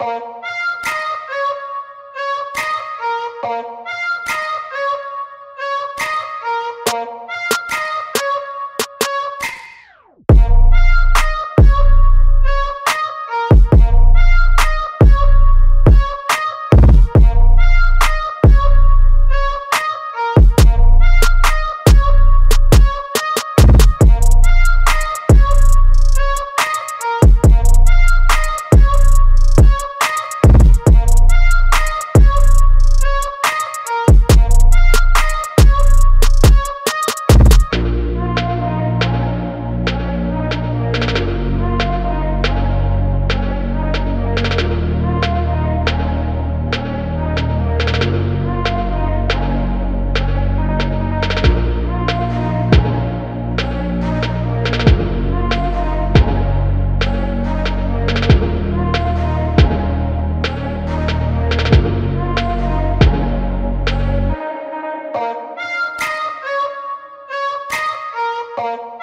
Thank Bye.